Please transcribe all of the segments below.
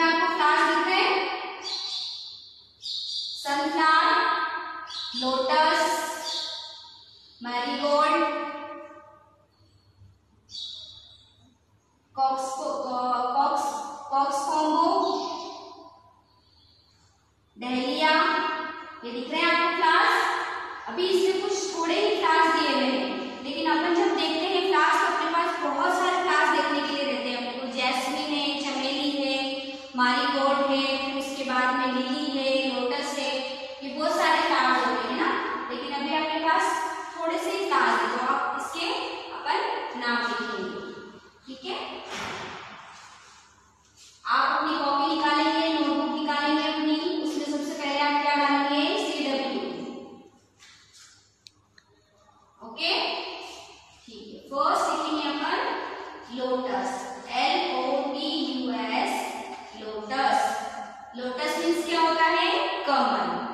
camuflage नाम लिखेंगे ठीक है? आप अपनी कॉपी निकालेंगे नोटबुक निकालेंगे अपनी, उसमें सबसे पहले आप क्या डालेंगे? C W okay? ठीक है। फ़र्स्ट लिखेंगे अपन lotus L O P U S lotus lotus means क्या होता है? कमल।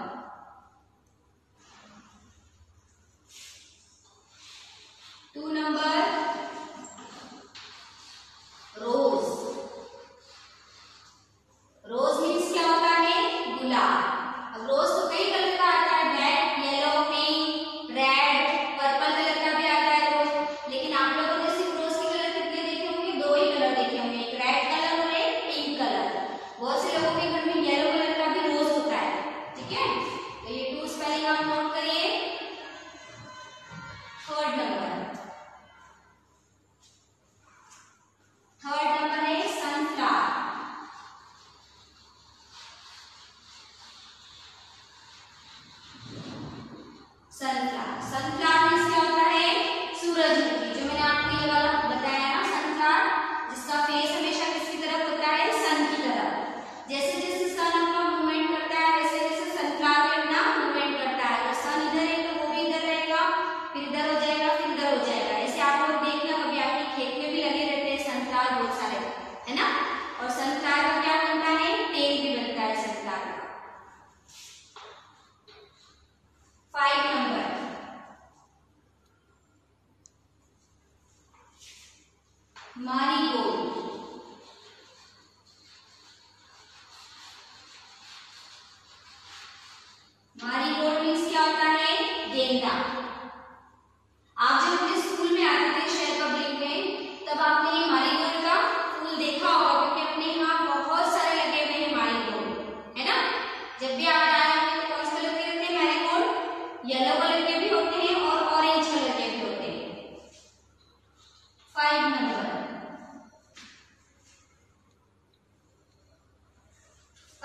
Marigold.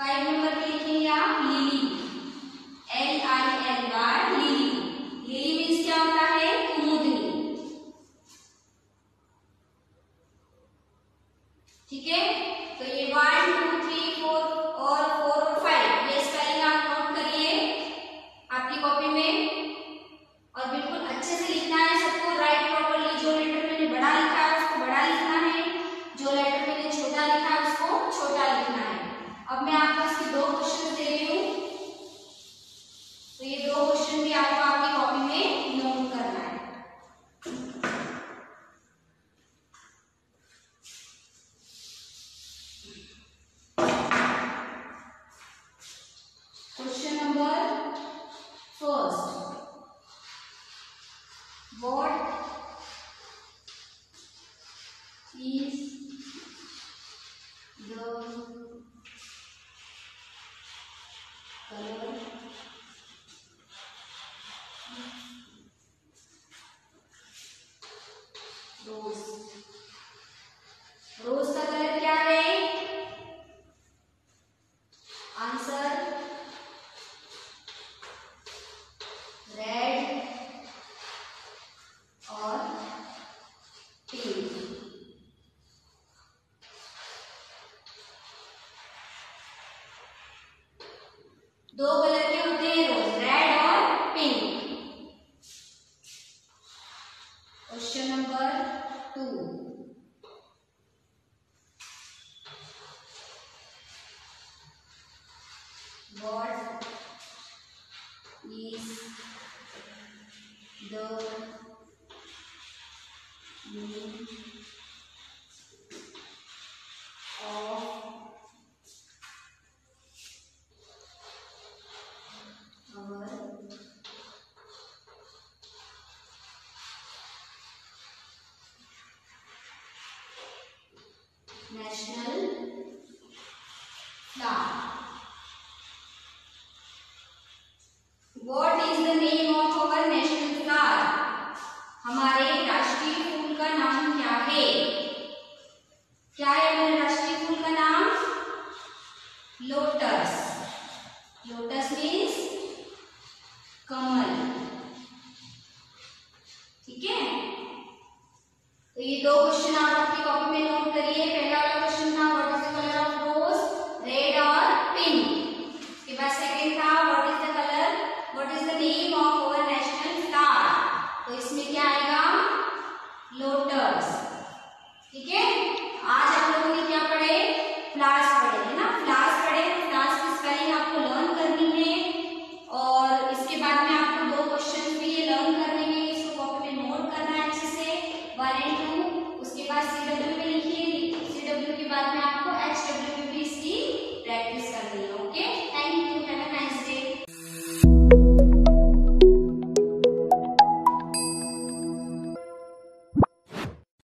5 minutes. Santo. Question number two what is the national flower. What is the name of our national flower? हमारे राष्ट्रीय फूल का नाम क्या है